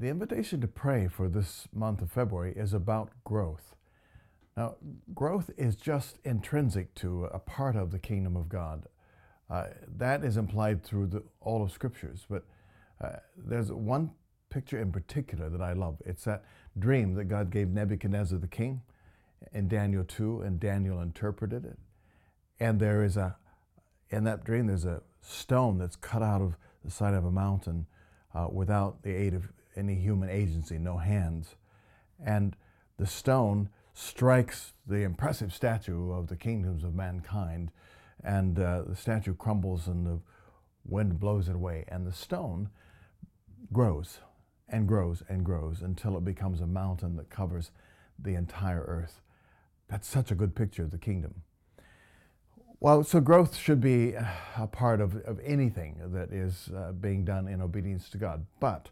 The invitation to pray for this month of February is about growth. Now, growth is just intrinsic to a part of the kingdom of God. Uh, that is implied through the, all of scriptures, but uh, there's one picture in particular that I love. It's that dream that God gave Nebuchadnezzar the king in Daniel 2, and Daniel interpreted it. And there is a, in that dream, there's a stone that's cut out of the side of a mountain uh, without the aid of any human agency, no hands. And the stone strikes the impressive statue of the kingdoms of mankind, and uh, the statue crumbles and the wind blows it away. And the stone grows and grows and grows until it becomes a mountain that covers the entire earth. That's such a good picture of the kingdom. Well, so growth should be a part of, of anything that is uh, being done in obedience to God. But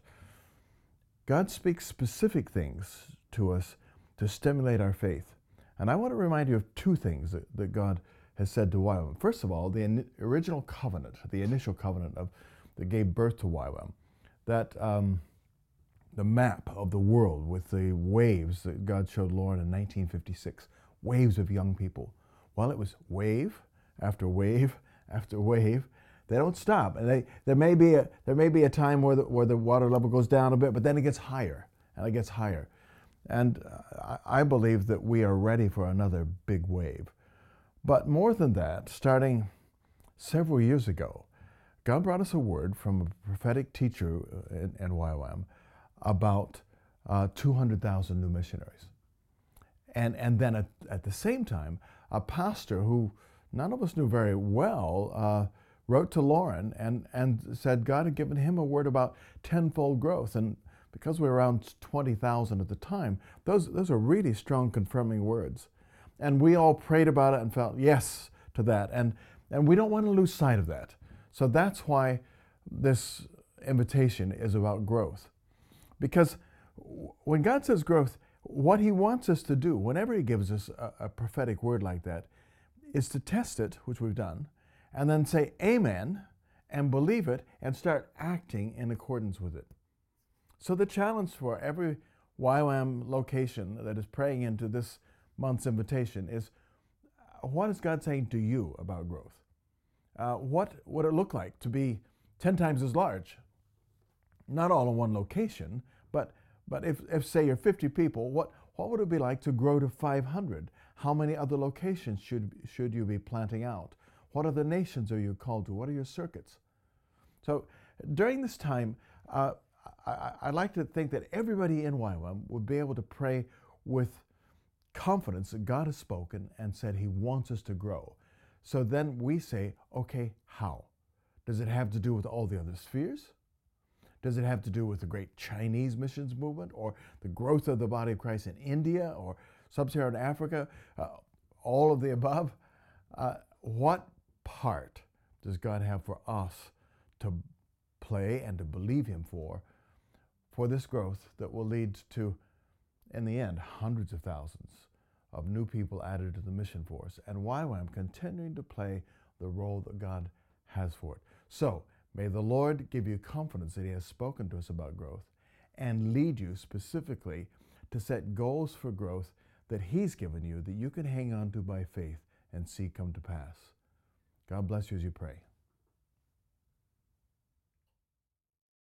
God speaks specific things to us to stimulate our faith. And I want to remind you of two things that, that God has said to YWAM. First of all, the in, original covenant, the initial covenant of, that gave birth to YWAM, that um, the map of the world with the waves that God showed Loren in 1956, waves of young people. Well, it was wave after wave after wave. They don't stop, and they, there may be a there may be a time where the, where the water level goes down a bit, but then it gets higher and it gets higher, and I believe that we are ready for another big wave. But more than that, starting several years ago, God brought us a word from a prophetic teacher in, in YWAM about uh, 200,000 new missionaries. And, and then at, at the same time, a pastor who none of us knew very well, uh, wrote to Loren and, and said God had given him a word about tenfold growth. And because we were around 20,000 at the time, those, those are really strong confirming words. And we all prayed about it and felt yes to that. And, and we don't want to lose sight of that. So that's why this invitation is about growth. Because when God says growth, what He wants us to do, whenever He gives us a, a prophetic word like that, is to test it, which we've done, and then say amen and believe it and start acting in accordance with it. So, the challenge for every YWAM location that is praying into this month's invitation is what is God saying to you about growth? Uh, what would it look like to be 10 times as large? Not all in one location, but, but if, if, say, you're 50 people, what, what would it be like to grow to 500? How many other locations should, should you be planting out? What other nations are you called to? What are your circuits? So during this time, uh, I, would like to think that everybody in YWAM would be able to pray with confidence that God has spoken and said He wants us to grow. So then we say, okay, how? Does it have to do with all the other spheres? Does it have to do with the great Chinese missions movement or the growth of the body of Christ in India or sub Saharan Africa? Uh, all of the above? Uh, what part does God have for us to play and to believe Him for, for this growth that will lead to, in the end, hundreds of thousands of new people added to the mission force, and YWAM continuing to play the role that God has for it. So, May the Lord give you confidence that He has spoken to us about growth and lead you specifically to set goals for growth that He's given you that you can hang on to by faith and see come to pass. God bless you as you pray.